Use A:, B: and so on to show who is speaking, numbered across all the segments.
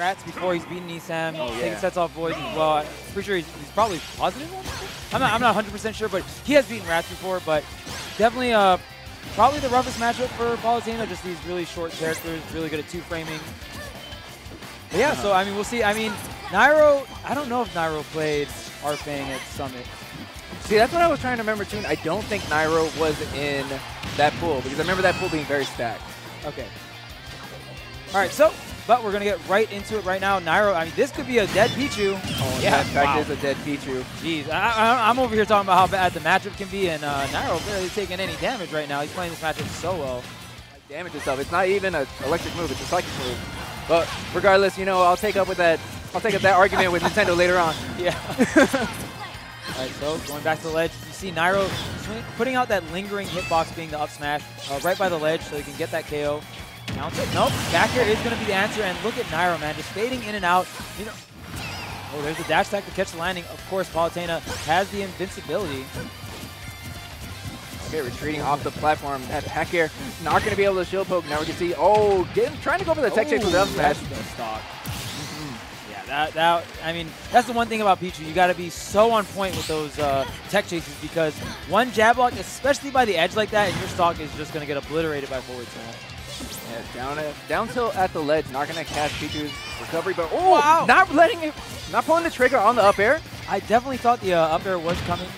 A: Rats before. He's beaten Nisam,
B: Oh,
A: taking
B: yeah.
A: sets off Voids as well. I'm pretty sure he's, he's probably positive on. I'm not, I'm not 100% sure, but he has beaten Rats before. But definitely uh, probably the roughest matchup for Palutena. Just these really short characters, really good at two framing. But yeah, so I mean, we'll see. I mean, Nairo, I don't know if Nairo played Arfang at Summit.
B: See, that's what I was trying to remember too. and I don't think Nairo was in that pool because I remember that pool being very stacked.
A: Okay. All right, so, but we're going to get right into it right now. Nairo, I mean, this could be a dead Pichu.
B: Oh,
A: yeah,
B: in fact,
A: wow.
B: is a dead Pichu.
A: Jeez, I, I'm over here talking about how bad the matchup can be, and uh, Nairo barely taking any damage right now. He's playing this matchup so well.
B: Damage itself. It's not even an electric move. It's a psychic move. But regardless, you know, I'll take up with that. I'll take up that argument with Nintendo later on.
A: Yeah. All right, so going back to the ledge, you see Nairo putting out that lingering hitbox being the up smash uh, right by the ledge so he can get that KO. Nope, back air is going to be the answer, and look at Nairo, man, just fading in and out. You know, oh, there's a dash attack to catch the landing. Of course, Palutena has the invincibility.
B: Okay, retreating off the platform. That back air not going to be able to shield poke. Now we can see, oh, getting, trying to go for the tech chase with the up smash.
A: Stock. Yeah, that, that, I mean, that's the one thing about Pichu. You got to be so on point with those uh, tech chases because one jab block, especially by the edge like that, and your stock is just going to get obliterated by forward smash.
B: Yeah, down at, down tilt at the ledge. Not going to catch Pichu's recovery, but oh,
A: Wow.
B: not letting it, not pulling the trigger on the up air.
A: I definitely thought the uh, up air was coming.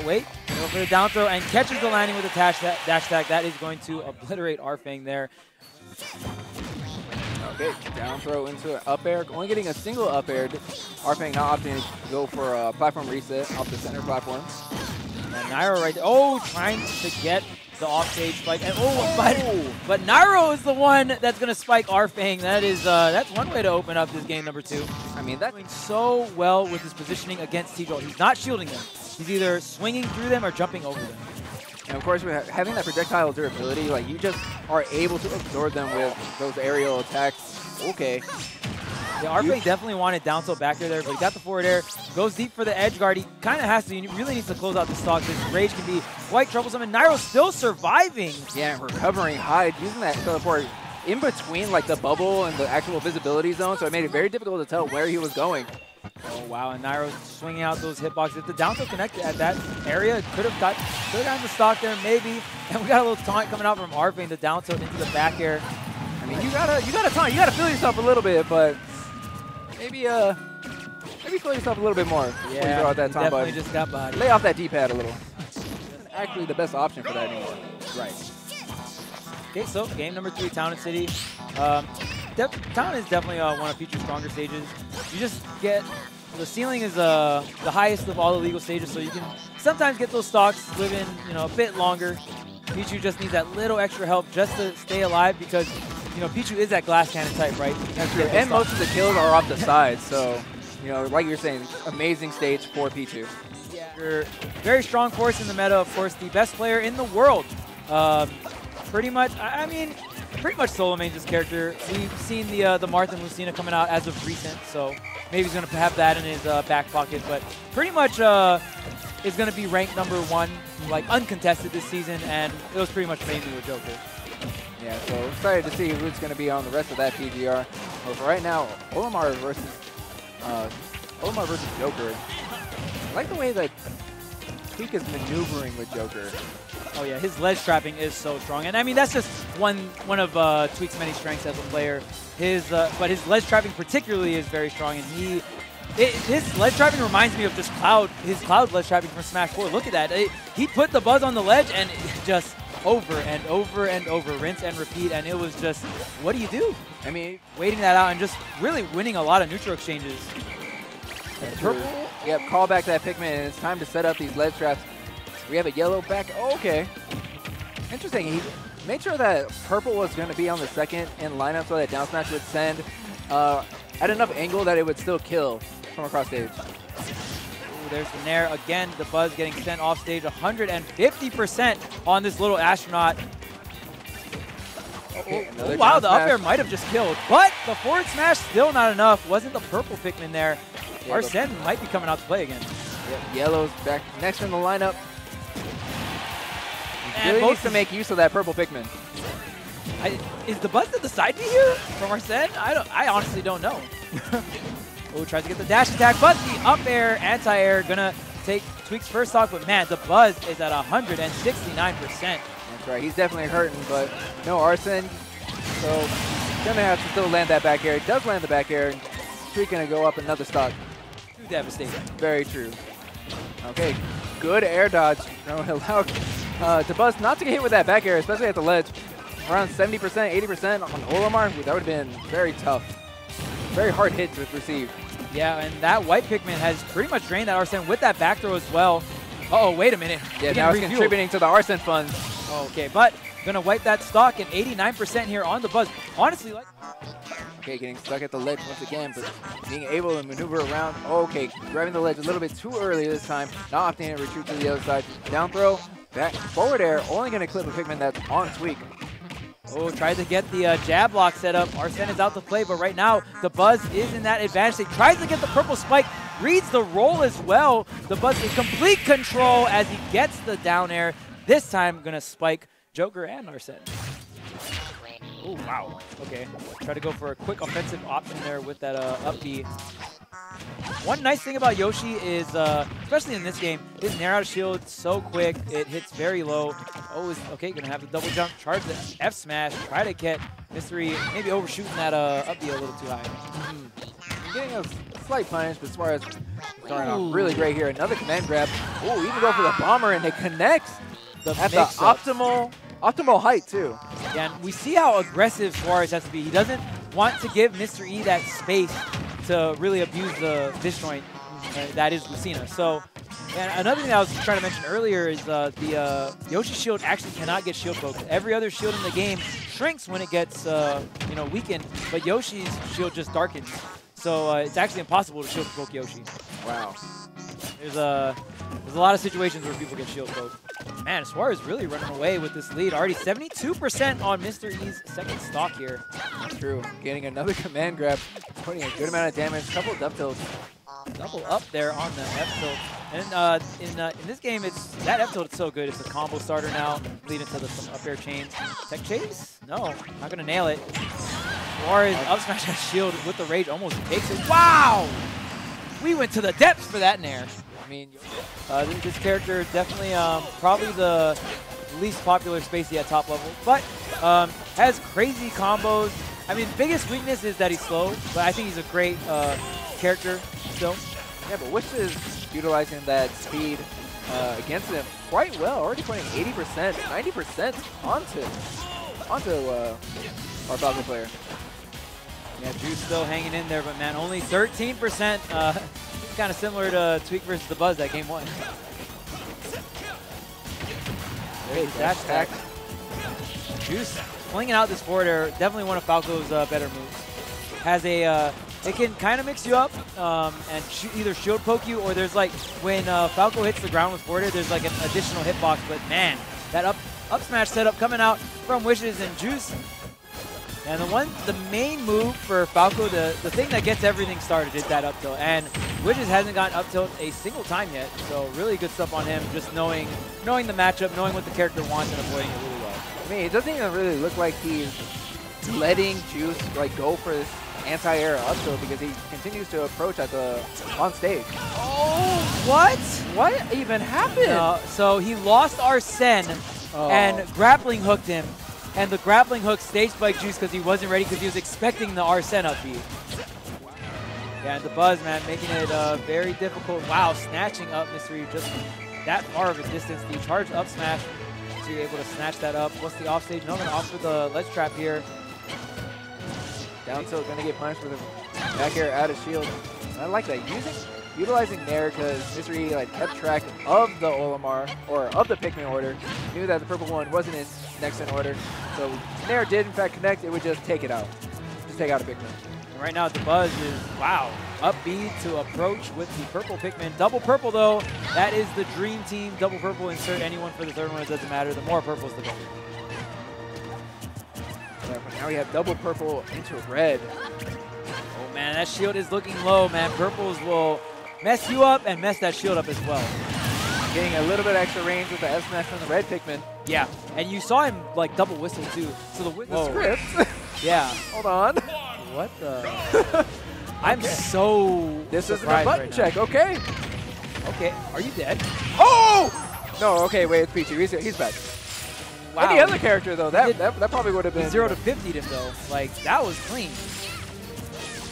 A: Oh, wait. Go for the down throw and catches the landing with a dash, dash attack. That is going to obliterate Arfang there.
B: Okay, down throw into an up air. Only getting a single up air. Arfang not opting to go for a platform reset off the center platform.
A: And Nairo right there. Oh, trying to get the offstage spike. And oh, but, but Nairo is the one that's going to spike Arfang. That is, uh, that's one way to open up this game number two.
B: I mean, that
A: Doing so well with his positioning against T-Jolt. He's not shielding them. He's either swinging through them or jumping over them.
B: And of course, having that projectile durability, like you just are able to absorb them with those aerial attacks. Okay.
A: Yeah, Arfang definitely wanted down tilt back there, but he got the forward air, goes deep for the edge guard. He kind of has to. He really needs to close out the stock. This rage can be quite troublesome, and Nairo's still surviving.
B: Yeah, and recovering high, using that teleport in between like the bubble and the actual visibility zone, so it made it very difficult to tell where he was going.
A: Oh wow, and Nairo's swinging out those hitboxes. If the down tilt connected at that area, could have got could have gotten the stock there maybe. And we got a little taunt coming out from Arfang, the down tilt into the back air.
B: I mean, you gotta you gotta time, you gotta feel yourself a little bit, but maybe uh maybe feel yourself a little bit more you throw out that time
A: definitely
B: button.
A: just got body.
B: Lay off that D-pad a little. Actually, the best option for that anymore.
A: Right. Okay, so game number three, Town and City. Um, Town is definitely uh, one of Future's stronger stages. You just get the ceiling is uh, the highest of all the legal stages, so you can sometimes get those stocks living you know a bit longer. Pichu just needs that little extra help just to stay alive because you know Pichu is that glass cannon type, right?
B: That's true. And most of the kills are off the side, so you know, like you were saying, amazing stage for Pichu.
A: You're very strong force in the meta, of course, the best player in the world. Um, pretty much, I I mean, pretty much solo mains this character. We've seen the uh, the Marth and Lucina coming out as of recent, so maybe he's going to have that in his uh, back pocket. But pretty much uh, is going to be ranked number one, like uncontested this season, and it was pretty much mainly with Joker.
B: Yeah, so excited to see who's going to be on the rest of that PGR. But for right now, Olimar versus uh, Olimar versus Joker. I like the way that Tweek is maneuvering with Joker.
A: Oh yeah, his ledge trapping is so strong, and I mean that's just one one of uh, Tweek's many strengths as a player. His uh, but his ledge trapping particularly is very strong, and he it, his ledge trapping reminds me of just Cloud his Cloud ledge trapping from Smash 4. Look at that, It- he put Dabuz on the ledge and just over and over and over, rinse and repeat, and it was just what do you do?
B: I mean,
A: Waiting that out and just really winning a lot of neutral exchanges.
B: Purple. Yep, call back that Pikmin, and it's time to set up these ledge traps. We have a yellow back. Oh, okay. Interesting. He made sure that purple was going to be on the second in lineup so that down smash would send uh, at enough angle that it would still kill from across stage.
A: There's the Nair again. Dabuz getting sent off stage 150% on this little astronaut.
B: Okay,
A: Oh,
B: oh
A: wow,
B: down
A: the up air might have just killed. But the forward smash still not enough. Wasn't the purple Pikmin there.
B: Yeah,
A: Arsene might be coming out to play again.
B: Yep, Yellow's back next in the lineup.
A: And
B: really needs to make use of that purple Pikmin.
A: I, is Dabuz at the side B here from Arsene? I don't. I honestly don't know. oh, tries to get the dash attack, but the up air, anti-air, gonna take Tweek's first stock. But man, the buzz is at 169%.
B: That's right. He's definitely hurting, but no arson, So gonna have to still land that back air. He does land the back air. And Tweek gonna go up another stock.
A: Too devastating.
B: Very true. Okay, good air dodge. No, allow uh, to Buzz not to get hit with that back air, especially at the ledge. Around 70%, 80% on Olimar, that would have been very tough. Very hard hit to receive.
A: Yeah, and that white Pikmin has pretty much drained that Arsene with that back throw as well. Uh oh wait a minute.
B: Yeah, now it's contributing to the Arsene funds.
A: Okay, but gonna wipe that stock and 89% here on Dabuz. Honestly, like.
B: Okay, getting stuck at the ledge once again, but being able to maneuver around. Okay, grabbing the ledge a little bit too early this time. Not opting to retreat to the other side. Down throw, back forward air, only going to clip a Pikmin that's on Tweek.
A: Oh, tried to get the uh, jab lock set up. Arsene is out to play, but right now Dabuz is in that advantage. He tries to get the purple spike, reads the roll as well. Dabuz in complete control as he gets the down air. This time to spike Joker and Arsene. Oh, wow. Okay. Try to go for a quick offensive option there with that uh, up B. One nice thing about Yoshi is, uh, especially in this game, his Nair out shield so quick, it hits very low. Oh, okay, gonna have the double jump, charge the F smash, try to get Mystery, maybe overshooting that uh, up B a little too high. Mm
B: -hmm. Getting a slight punish, but Suarez starting off really great here. Another command grab. Oh, even go for the bomber, and it connects the at the optimal optimal height, too.
A: Yeah, and we see how aggressive Suarez has to be. He doesn't want to give Mr. E that space to really abuse the disjoint uh, that is Lucina. So, and another thing I was trying to mention earlier is uh, the uh, Yoshi shield actually cannot get shield poked. Every other shield in the game shrinks when it gets uh, you know weakened, but Yoshi's shield just darkens. So uh, it's actually impossible to shield poke Yoshi.
B: Wow.
A: There's a there's a lot of situations where people get shield poked. Man, Suarez really running away with this lead. Already 72% on Mr. E's second stock here.
B: That's True. Getting another command grab, putting a good amount of damage. Couple of up tilts.
A: Double up there on the F tilt. And uh, in uh, in this game, it's that F tilt is so good. It's a combo starter now, leading to the, some up air chains. Tech chase? No, not gonna nail it. Suarez up smash that shield with the rage almost takes it. Wow! We went to the depths for that nair. I mean, uh, this, this, character definitely um, probably the least popular Spacey at top level, but um, has crazy combos. I mean, biggest weakness is that he's slow, but I think he's a great uh, character still.
B: Yeah, but Wish is utilizing that speed uh, against him quite well, already putting 80%, 90% onto onto uh, our Falcon player.
A: Yeah, Drew's still hanging in there, but man, only 13% uh, kind of similar to Tweek versus Dabuz that game one. There's dash attack. Juice flinging out this forward air, definitely one of Falco's uh, better moves. Has a, uh, it can kind of mix you up um, and sh either shield poke you or there's like, when uh, Falco hits the ground with forward air, there's like an additional hitbox, but man, that up, up smash setup coming out from Wishes and Juice and the one, the main move for Falco, the, the thing that gets everything started is that up tilt. And Widges hasn't gotten up tilt a single time yet. So really good stuff on him, just knowing knowing the matchup, knowing what the character wants and avoiding it really well.
B: I mean, it doesn't even really look like he's letting Juice like go for this anti-air up tilt because he continues to approach at the on stage.
A: Oh, what?
B: What even happened? Uh,
A: so he lost Arsene oh. and grappling hooked him and the grappling hook stage spike juice because he wasn't ready because he was expecting the Arsene up beat. Yeah, and Dabuz, man, making it uh, very difficult. Wow, snatching up Mystery just that far of a distance. The charge up smash to be able to snatch that up. What's the offstage? No, going to off for the ledge trap here.
B: Down tilt, going to get punished with a back air out of shield. I like that. Using utilizing Nair because Mystery like kept track of the Olimar or of the Pikmin order. Knew that the purple one wasn't in next in order. So Nair did in fact connect, it would just take it out. Just take out a Pikmin.
A: Right now Dabuz is, wow, up B to approach with the purple Pikmin. Double purple though, that is the dream team. Double purple, insert anyone for the third one, it doesn't matter. The more purples, the better.
B: Now we have double purple into red.
A: Oh man, that shield is looking low, man. Purples will mess you up and mess that shield up as well.
B: Getting a little bit extra range with the S smash from the red Pikmin.
A: Yeah, and you saw him like double whistle too. So the,
B: the script.
A: yeah.
B: Hold on.
A: What the? I'm so.
B: This isn't a button
A: right
B: check. Okay.
A: Okay. Are you dead?
B: Oh! No. Okay. Wait. It's Peachy. He's, he's back. Wow. Any other character though, that that, that probably would have been
A: zero to fifty him though. Like that was clean.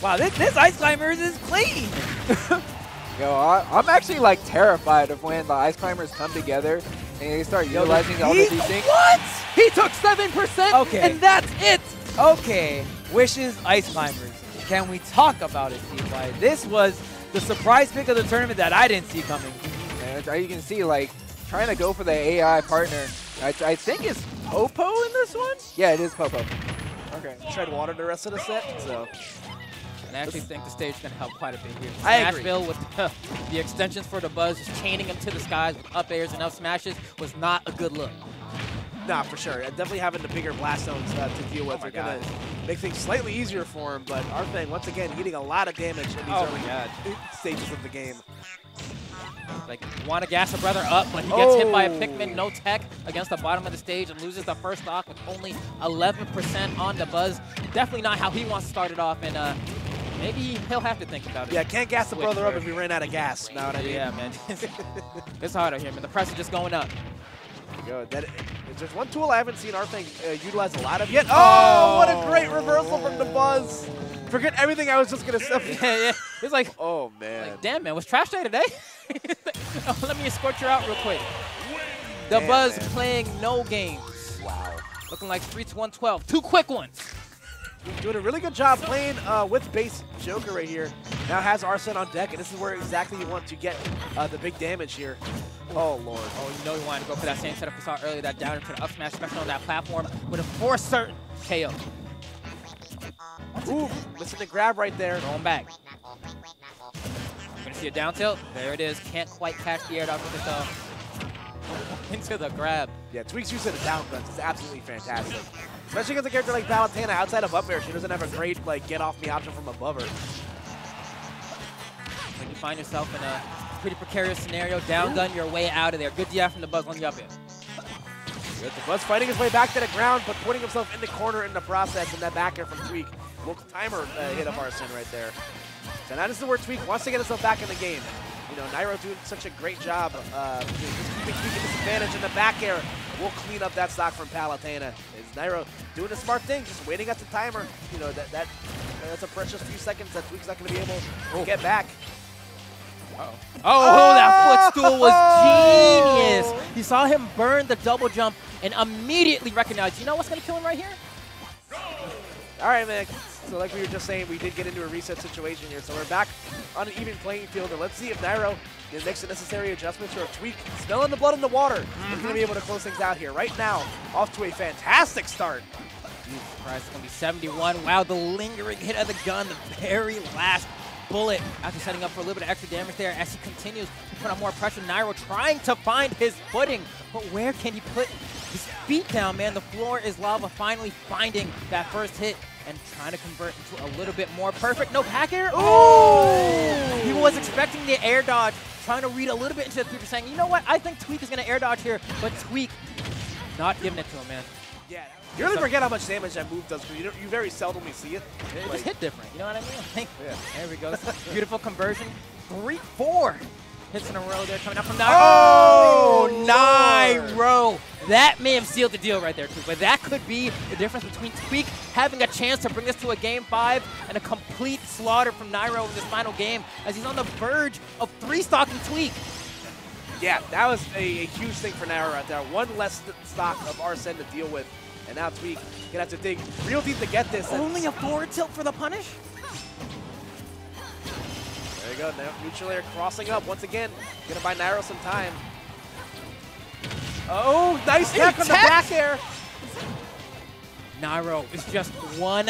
A: Wow, this, this Ice Climbers is clean.
B: Yo, I, am actually like terrified of when the Ice Climbers come together and they start Yo, utilizing all of these things.
A: What?
B: He took 7%,
A: okay.
B: and that's it.
A: Okay, Wishes Ice Climbers. Can we talk about it, T-Fly? This was the surprise pick of the tournament that I didn't see coming.
B: And you can see, like, trying to go for the AI partner. I, I think it's Popo in this one? Yeah, it is Popo.
C: Okay. Tread water the rest of the set, so
D: I actually think the stage can help quite a bit here.
C: I
D: Nashville with the, the, extensions for Dabuz, just chaining him to the skies with up airs and up smashes was not a good look.
C: Nah, for sure. Definitely having the bigger blast zones uh, to deal with oh are going to make things slightly easier for him. But Arfang, once again, eating a lot of damage in these
D: oh
C: early stages of the game.
D: Like, want to gas a brother up, but he gets oh. hit by a oh. Pikmin, no tech, against the bottom of the stage and loses the first stock with only 11% on Dabuz. Definitely not how he wants to start it off, and uh, maybe he'll have to think about it.
C: Yeah, can't gas the brother up if he ran out of gas. Know what I mean?
D: Yeah, man. it's hard out here, man. The press is just going up.
C: Go. That, there's one tool I haven't seen Arfang uh, utilize a lot of yet. Oh, what a great reversal from Dabuz. Forget everything I was just going to say.
D: yeah, yeah. It's like,
C: oh, man.
D: Like, damn, man. Was trash day today? oh, let me escort you out real quick. Dabuz man. playing no games.
C: Wow.
D: Looking like 3 to 112. Two quick ones.
C: Doing a really good job playing uh, with base Joker right here. Now has Arsene on deck, and this is where exactly you want to get uh, the big damage here. Oh, Lord.
D: Oh, you know you wanted to go for that same setup we saw earlier, that down into the up smash, especially on that platform, with a for certain KO.
C: Ooh, missing the grab right there.
D: Going back. Gonna see a down tilt. There it is. Can't quite catch the air dodge with it though. Into the grab.
C: Yeah, Tweaks use of the down guns is absolutely fantastic. Especially against a character like Palutena outside of up air. She doesn't have a great like get off me option from above her.
D: When you find yourself in a pretty precarious scenario, down gun your way out of there. Good DF from Dabuz on the up air.
C: Good. Dabuz fighting his way back to the ground, but putting himself in the corner in the process, and that back air from Tweek. Little timer uh, hit of Arsene right there. So now this is where Tweek wants to get himself back in the game. You know, Nairo doing such a great job uh, just keeping Tweek at disadvantage in the back air. We'll clean up that stock from Palutena. Is Nairo doing a smart thing, just waiting at the timer. You know, that, that that's a precious few seconds that Tweek's not going to be able to oh. get back.
D: Uh -oh. oh, oh, that footstool was genius. You saw him burn the double jump and immediately recognized, you know what's going to kill him right here?
C: All right, man. So like we were just saying, we did get into a reset situation here. So we're back on an even playing field. And let's see if Nairo can make the necessary adjustments or a tweak. Smelling the blood in the water. Mm -hmm. We're going to be able to close things out here. Right now, off to a fantastic start.
D: Jesus Christ, it's going to be 71. Wow, the lingering hit of the gun, the very last bullet after setting up for a little bit of extra damage there as he continues to put on more pressure. Nairo trying to find his footing, but where can he put his feet down, man? The floor is lava finally finding that first hit and trying to convert into a little bit more perfect. No back air. Oh! He was expecting the air dodge, trying to read a little bit into the future, saying, you know what, I think Tweek is going to air dodge here, but Tweek not giving it to him, man.
C: Yeah. You really forget how much damage that move does because you, you very seldomly see it.
D: It like, just hit different. You know what I mean? yeah. There we go. Beautiful conversion. Three, four hits in a row there coming out from Nairo. Oh, oh Nairo. That may have sealed the deal right there, too. But that could be the difference between Tweek having a chance to bring this to a game five and a complete slaughter from Nairo in this final game as he's on the verge of three-stocking tweak.
C: Yeah, that was a, a, huge thing for Nairo right there. One less stock of Arsene to deal with. And now Tweek gonna have to dig real deep to get this.
D: Only a forward tilt for the punish?
C: There you go, now neutral air crossing up once again. Gonna buy Nairo some time. Oh, nice tech on the back air.
D: Nairo is just one,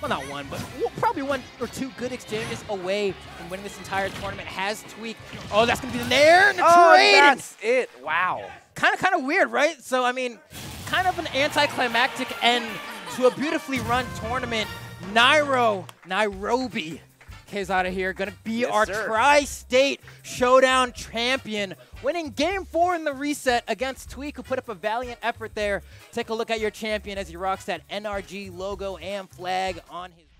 D: well not one, but probably one or two good exchanges away from winning this entire tournament. Has Tweek. Oh, that's going to be the nair and the
C: oh,
D: trade.
C: that's it. Wow.
D: Kind of, kind of weird, right? So, I mean, kind of an anticlimactic end to a beautifully run tournament. Nairo, Nairobi K's out of here. Gonna be
C: Yes,
D: our. Tri-State Showdown champion, winning Game Four in the reset against Tweek, who put up a valiant effort there. Take a look at your champion as he rocks that NRG logo and flag on his.